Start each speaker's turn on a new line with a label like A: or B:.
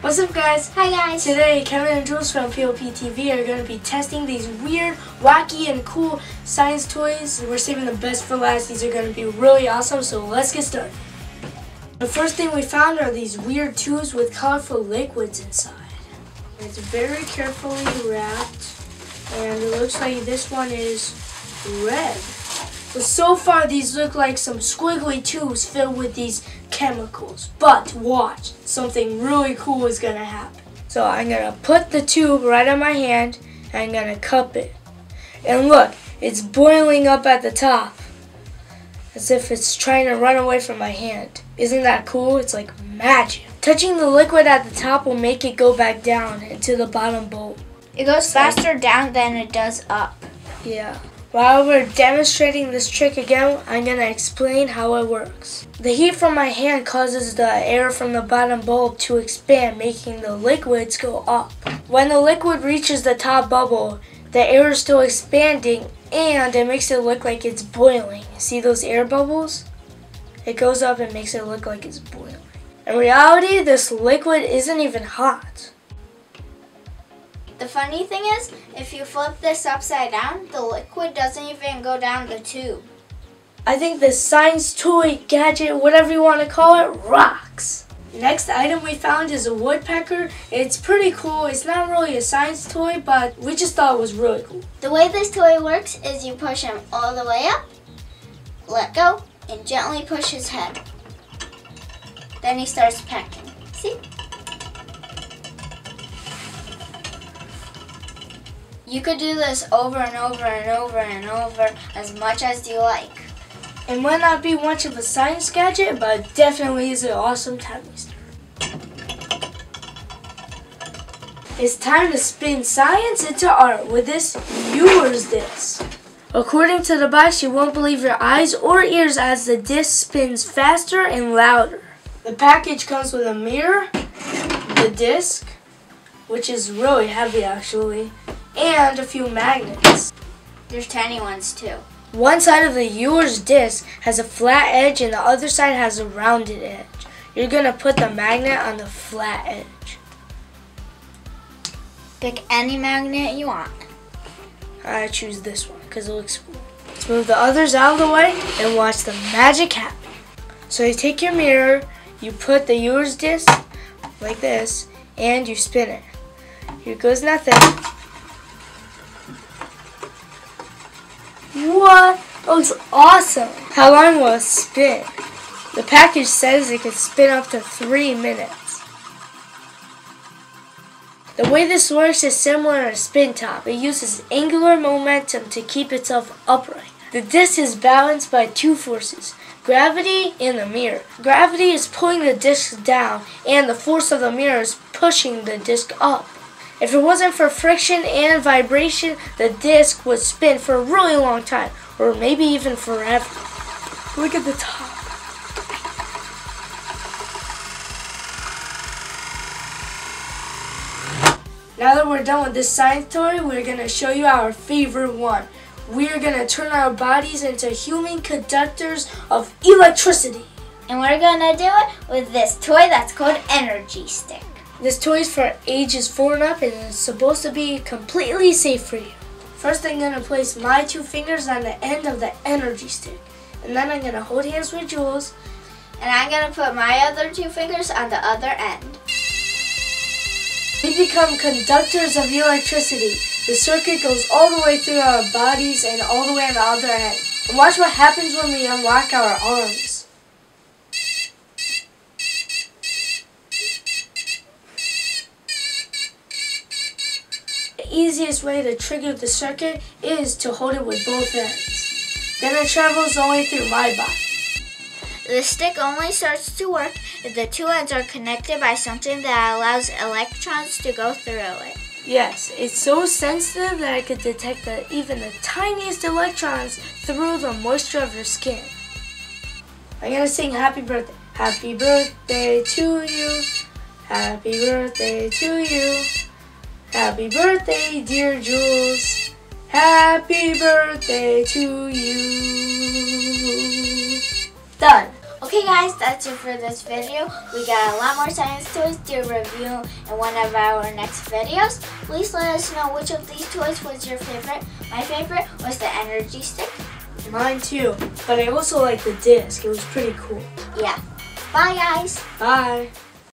A: What's up guys?
B: Hi guys.
A: Today Kevin and Jules from PLP TV are going to be testing these weird, wacky, and cool science toys. We're saving the best for last. These are going to be really awesome, so let's get started. The first thing we found are these weird tubes with colorful liquids inside. It's very carefully wrapped, and it looks like this one is red. But so far, these look like some squiggly tubes filled with these chemicals. But watch, something really cool is gonna happen. So I'm gonna put the tube right on my hand, and I'm gonna cup it. And look, it's boiling up at the top. As if it's trying to run away from my hand. Isn't that cool? It's like magic. Touching the liquid at the top will make it go back down into the bottom bowl.
B: It goes faster down than it does up.
A: Yeah. While we're demonstrating this trick again, I'm going to explain how it works. The heat from my hand causes the air from the bottom bulb to expand, making the liquids go up. When the liquid reaches the top bubble, the air is still expanding and it makes it look like it's boiling. See those air bubbles? It goes up and makes it look like it's boiling. In reality, this liquid isn't even hot.
B: The funny thing is, if you flip this upside down, the liquid doesn't even go down the tube.
A: I think this science toy, gadget, whatever you want to call it, rocks. Next item we found is a woodpecker. It's pretty cool. It's not really a science toy, but we just thought it was really cool.
B: The way this toy works is you push him all the way up, let go, and gently push his head. Then he starts pecking. See? You could do this over and over and over and over as much as you like.
A: It might not be much of a science gadget, but it definitely is an awesome time waster. It's time to spin science into art with this Euler's disc. According to the box, you won't believe your eyes or ears as the disc spins faster and louder. The package comes with a mirror, the disc, which is really heavy actually, and a few magnets.
B: There's tiny ones too.
A: One side of the Euler's disc has a flat edge and the other side has a rounded edge. You're going to put the magnet on the flat edge.
B: Pick any magnet you want.
A: I choose this one because it looks cool. Let's move the others out of the way and watch the magic happen. So you take your mirror, you put the Euler's disc like this, and you spin it. Here goes nothing. What? That looks awesome. How long will it spin? The package says it can spin up to three minutes. The way this works is similar to a spin top. It uses angular momentum to keep itself upright. The disc is balanced by two forces, gravity and the mirror. Gravity is pulling the disc down and the force of the mirror is pushing the disc up. If it wasn't for friction and vibration, the disc would spin for a really long time, or maybe even forever. Look at the top. Now that we're done with this science toy, we're going to show you our favorite one. We're going to turn our bodies into human conductors of electricity.
B: And we're going to do it with this toy that's called Energy Stick.
A: This toy is for ages 4 and up and it's supposed to be completely safe for you. First I'm going to place my two fingers on the end of the energy stick. And then I'm going to hold hands with Jules.
B: And I'm going to put my other two fingers on the other end.
A: We become conductors of electricity. The circuit goes all the way through our bodies and all the way on the other end. And watch what happens when we unlock our arms. Easiest way to trigger the circuit is to hold it with both ends. Then it travels way through my body.
B: The stick only starts to work if the two ends are connected by something that allows electrons to go through it.
A: Yes, it's so sensitive that it could detect the, even the tiniest electrons through the moisture of your skin. I'm gonna sing happy birthday. Happy birthday to you. Happy birthday to you. Happy birthday, dear Jules. Happy birthday to you. Done.
B: Okay guys, that's it for this video. We got a lot more science toys to review in one of our next videos. Please let us know which of these toys was your favorite. My favorite was the energy stick.
A: Mine too, but I also like the disc. It was pretty cool.
B: Yeah. Bye guys.
A: Bye.